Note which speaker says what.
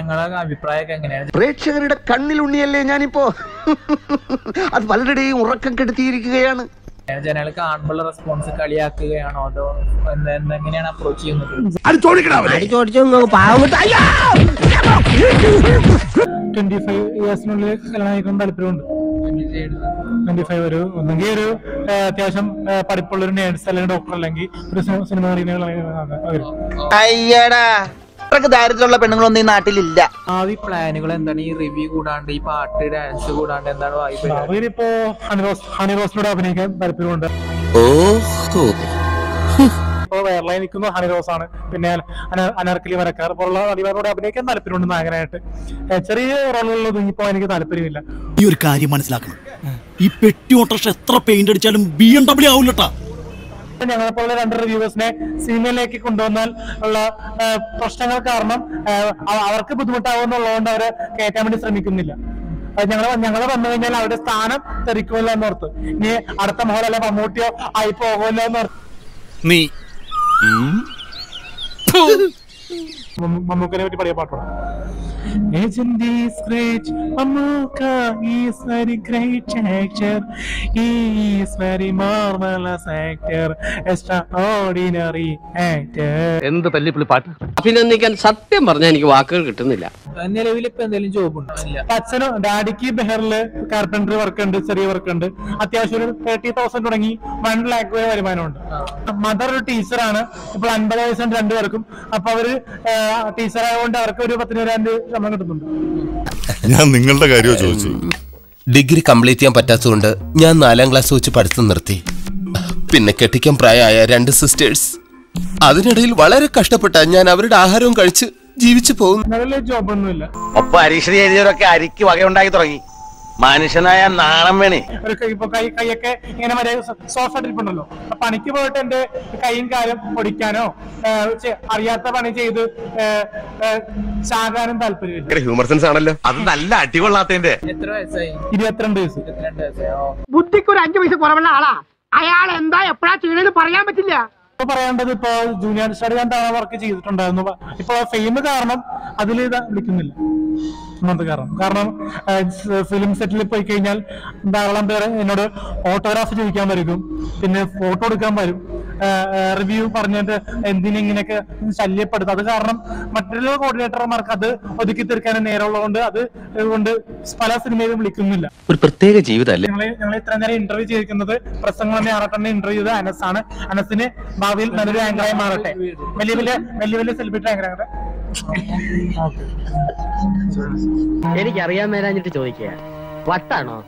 Speaker 1: നിങ്ങളുടെ അഭിപ്രായമൊക്കെ എങ്ങനെയാണ്?
Speaker 2: പ്രേക്ഷകരുടെ കണ്ണിലുണ്ണിയല്ലേ ഞാനിപ്പോ? അത് പലരുടെയും ഉറക്കം കെടുത്തിയിരിക്കുകയാണ്.
Speaker 1: ജനങ്ങൾ കാണുമ്പോൾ റെസ്പോൺസ് കളിയാക്കുകയാണോ? അതോ എന്താ എന്താ- എങ്ങനെയാണ് അപ്രോച്ച് ചെയ്യുന്നത്
Speaker 3: ട്വന്റി ഫൈവ് ഇയേഴ്സിനുള്ളിൽ കല്യാണം കഴിക്കാൻ താല്പര്യമുണ്ട്. ട്വന്റി ഫൈവ് ഒരു ഒന്നെങ്കിൽ ഒരു അത്യാവശ്യം പഠിപ്പുള്ള ഒരു നേഴ്സ് അല്ലെങ്കിൽ ഡോക്ടർ അല്ലെങ്കിൽ ഒരു സിനിമ
Speaker 4: അയ്യടാ! അത്രയ്ക്ക് ദാരിദ്ര്യമുള്ള പെണ്ണുങ്ങളൊന്നും ഈ നാട്ടിലില്ല.
Speaker 1: ഭാവി പ്ലാനുകൾ എന്താണ്? ഈ റിവ്യൂ കൂടാണ്ട് ഈ പാട്ട് ഡാൻസ് കൂടാണ്ട് എന്താണ് പരിപാടി?
Speaker 3: അവരിപ്പോ ഹണിറോസ് ഹണിറോസിനോട് അഭിനയിക്കാൻ താല്പര്യമുണ്ട്. ഇപ്പോ വയറിലായി നിൽക്കുന്ന ഹണിറോസ് ആണ് പിന്നെ അന- അനാർക്കലി മരക്കാർ പോലുള്ള നടിമാരോട് അഭിനയിക്കാൻ താല്പര്യമുണ്ട് നായകനായിട്ട്. ഏ, ചെറിയ റോളുകളിൽ ഇപ്പോ എനിക്ക് താല്പര്യമില്ല.
Speaker 5: ഈ ഒരു കാര്യം മനസ്സിലാക്കണം. ഈ പെട്ടി ഓട്ടർഷ എത്ര പെയിന്റ് അടിച്ചാലും ബി എം ഡബ്ല്യൂ ആവൂലട്ടാ.
Speaker 3: ഞങ്ങളെ പോലെ രണ്ട് റിവ്യൂവേഴ്സിനെ സിനിമയിലേക്ക് കൊണ്ടുവന്നാൽ ഉള്ള പ്രശ്നങ്ങൾ കാരണം അവർക്ക് ബുദ്ധിമുട്ടാവുന്നുള്ളതുകൊണ്ട് അവരെ കയറ്റാൻ വേണ്ടി ശ്രമിക്കുന്നില്ല. ഞങ്ങൾ ഞങ്ങൾ വന്നു കഴിഞ്ഞാൽ അവരുടെ സ്ഥാനം തെറിക്കുമല്ലോ എന്നോർത്ത്. ഇനി അടുത്ത മോഹൻ അല്ല മമ്മൂട്ടിയോ ആയി പോകുമല്ലോ എന്നോർത്ത്.
Speaker 5: നീ.
Speaker 3: മമ്മൂക്കനെ പറ്റി പറയാൻ പാട്ടുണ്ട് Legend is great, Mamuka is very great actor. He is very marvelous actor, extraordinary actor.
Speaker 6: എന്ത് തല്ലിപ്പുള്ളി പാട്ട്
Speaker 7: അഭിനന്ദിക്കാൻ സത്യം പറഞ്ഞാൽ എനിക്ക് വാക്കുകൾ കിട്ടുന്നില്ല.
Speaker 1: നിലവിൽ ഇപ്പൊ എന്തെങ്കിലും ജോബ് ഉണ്ടോ?
Speaker 3: അച്ഛനും ഡാഡിക്ക് ബെഹറിൽ കാർപ്പൻട്രി വർക്ക് ഉണ്ട് ചെറിയ വർക്ക് ഉണ്ട്. അത്യാവശ്യം ഒരു തേർട്ടി തൗസൻഡ് തുടങ്ങി വൺ ലാക്ക് വരെ വരുമാനമുണ്ട് മദർ ഒരു ടീച്ചറാണ് ഇപ്പോൾ അൻപത് വയസ്സുണ്ട് രണ്ടുപേർക്കും. അപ്പൊ അവർ ടീച്ചർ ആയതുകൊണ്ട് അവർക്ക് ഒരു പത്തിനായിരം രൂപ ശമ്പളം കിട്ടുന്നുണ്ട്.
Speaker 8: ഞാൻ നിങ്ങളുടെ കാര്യമോ ചോദിച്ചു?
Speaker 9: ഡിഗ്രി കംപ്ലീറ്റ് ചെയ്യാൻ പറ്റാത്തതുകൊണ്ട് ഞാൻ നാലാം ക്ലാസ് വെച്ച് പഠിത്തം നിർത്തി. പിന്നെ കെട്ടിക്കാൻ പ്രായമായ രണ്ട് സിസ്റ്റേഴ്സ് അതിനിടയിൽ വളരെ കഷ്ടപ്പെട്ട ഞാൻ അവരുടെ ആഹാരവും കഴിച്ച് ജീവിച്ചു പോകുന്നു.
Speaker 4: ഒപ്പം പരീക്ഷ എഴുതിയവരൊക്കെ അരിക്ക് വകയുണ്ടാക്കി തുടങ്ങി. മനുഷ്യനായ നാണം വേണേ.
Speaker 3: കൈ ഇപ്പൊ കൈ കൈയൊക്കെ ഇങ്ങനെ വരെ സോഫ്റ്റ് പണിക്ക് പോയിട്ട് എന്റെ കൈയും കാലും പൊടിക്കാനോ അറിയാത്ത പണി ചെയ്ത് ചാകാനും താല്പര്യമില്ല.
Speaker 8: ഹ്യൂമർ സെൻസ് ആണല്ലോ.
Speaker 6: അത് നല്ല അടികൊള്ളാത്തതിന്റെ.
Speaker 1: എത്ര വയസ്സായി?
Speaker 3: ഇരുപത്തിരണ്ട് വയസ്സ്.
Speaker 10: ബുദ്ധിക്ക് ഒരു അഞ്ചു വയസ്സ് കുറവുള്ള ആളാ. അയാൾ എന്താ എപ്പോഴാ ചെയ്യണെന്ന് പറയാൻ പറ്റില്ല.
Speaker 3: ഇപ്പൊ പറയേണ്ടത് ഇപ്പൊ ജൂനിയർ സ്റ്റാർ ഞാൻ തവണ വർക്ക് ചെയ്തിട്ടുണ്ടായിരുന്നു. ഇപ്പൊ ഫെയിം കാരണം അതിൽ വിളിക്കുന്നില്ല. ഒന്നാമത്തെ കാരണം. കാരണം ഫിലിം സെറ്റിൽ പോയി കഴിഞ്ഞാൽ ധാരാളം പേര് എന്നോട് ഓട്ടോഗ്രാഫ് ചോദിക്കാൻ വരും. പിന്നെ ഫോട്ടോ എടുക്കാൻ വരും. റിവ്യൂ പറഞ്ഞിട്ട് എന്തിനെങ്ങനെയൊക്കെ ശല്യപ്പെടുത്തും. അത് കാരണം മറ്റുള്ള കോർഡിനേറ്റർമാർക്ക് അത് ഒതുക്കി തീർക്കാൻ നേരമുള്ളതുകൊണ്ട് അത് കൊണ്ട് പല സിനിമയിലും വിളിക്കുന്നില്ല.
Speaker 7: ഒരു പ്രത്യേക ജീവിതമല്ലേ?
Speaker 3: ഞങ്ങൾ ഞങ്ങൾ ഇത്ര നേരം ഇന്റർവ്യൂ ചെയ്തിരിക്കുന്നത് പ്രസംഗം തന്നെ ആറട്ടെ ഇന്റർവ്യൂ ചെയ്ത അനസ് ആണ്. അനസിന് ഭാവിയിൽ നല്ലൊരു ആങ്കറായി മാറട്ടെ. വലിയ വലിയ വലിയ വലിയ സെലിബ്രിറ്റി ആങ്കർ ആകട്ടെ.
Speaker 10: എനിക്കറിയാൻ മേലാഞ്ഞിട്ട് ചോദിക്കുക. വട്ടാണോ?